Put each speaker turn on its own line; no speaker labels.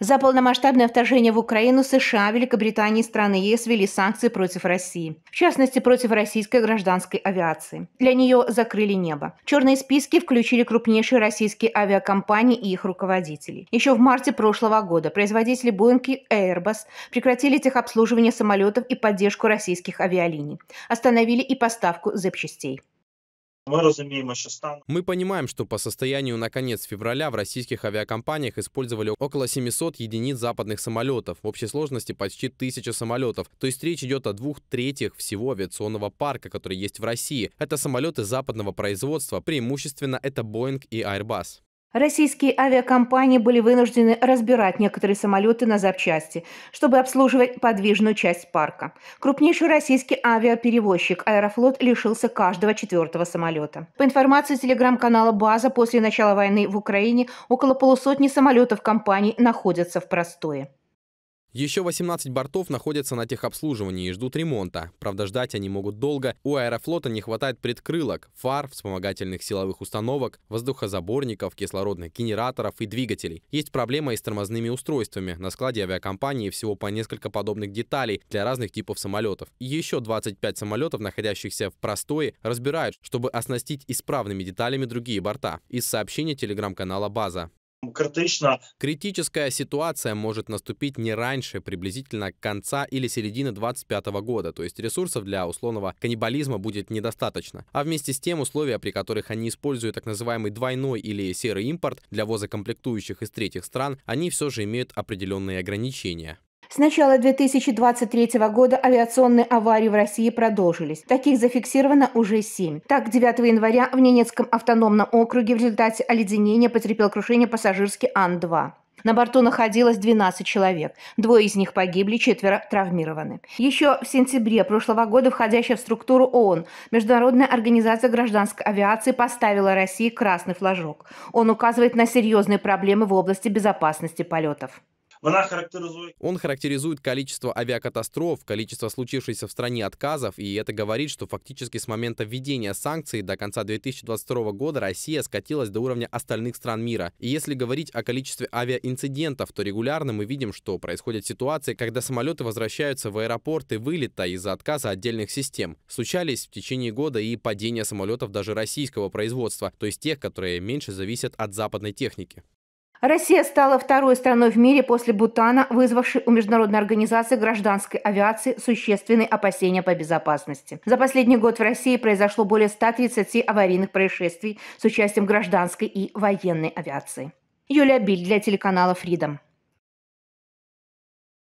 За полномасштабное вторжение в Украину США, Великобритания и страны ЕС ввели санкции против России. В частности, против российской гражданской авиации. Для нее закрыли небо. Черные списки включили крупнейшие российские авиакомпании и их руководителей. Еще в марте прошлого года производители Boeing и Airbus прекратили техобслуживание самолетов и поддержку российских авиалиний. Остановили и поставку запчастей.
Мы розуміємо, що стан
Мы понимаем, что по состоянию на конец февраля в российских авиакомпаниях использовали около 700 единиц западных самолетов, в общей сложности почти 1000 самолетов. То есть речь идет о двух третьих всего авиационного парка, который есть в России. Это самолеты западного производства, преимущественно это Boeing и Airbus.
Российские авиакомпании были вынуждены разбирать некоторые самолеты на запчасти, чтобы обслуживать подвижную часть парка. Крупнейший российский авиаперевозчик «Аэрофлот» лишился каждого четвертого самолета. По информации телеграм-канала «База», после начала войны в Украине около полусотни самолетов компаний находятся в простое.
Еще 18 бортов находятся на техобслуживании и ждут ремонта. Правда, ждать они могут долго. У аэрофлота не хватает предкрылок, фар, вспомогательных силовых установок, воздухозаборников, кислородных генераторов и двигателей. Есть проблема и с тормозными устройствами. На складе авиакомпании всего по несколько подобных деталей для разных типов самолетов. Еще 25 самолетов, находящихся в простое, разбирают, чтобы оснастить исправными деталями другие борта. Из сообщения телеграм-канала «База». Критическая ситуация может наступить не раньше, приблизительно конца или середины 2025 года, то есть ресурсов для условного каннибализма будет недостаточно. А вместе с тем условия, при которых они используют так называемый двойной или серый импорт для воза комплектующих из третьих стран, они все же имеют определенные ограничения.
С начала 2023 года авиационные аварии в России продолжились. Таких зафиксировано уже семь. Так, 9 января в Ненецком автономном округе в результате оледенения потерпел крушение пассажирский Ан-2. На борту находилось 12 человек. Двое из них погибли, четверо травмированы. Еще в сентябре прошлого года, входящая в структуру ООН, Международная организация гражданской авиации поставила России красный флажок. Он указывает на серьезные проблемы в области безопасности полетов.
Вона характеризує
Он характеризует количество авиакатастроф, количество случившихся в стране отказов, и это говорит, что фактически с момента введения санкций до конца 2022 года Россия скатилась до уровня остальных стран мира. И если говорить о количестве авиаинцидентов, то регулярно мы видим, что происходят ситуации, когда самолеты возвращаются в аэропорты вылета из-за отказа отдельных систем. Случались в течение года и падения самолетов даже российского производства, то есть тех, которые меньше зависят от западной техники.
Россия стала второй страной в мире после Бутана, вызвавшей у Международной организации гражданской авиации существенные опасения по безопасности. За последний год в России произошло более 130 аварийных происшествий с участием гражданской и военной авиации. Юлия Биль для телеканала «Фридом».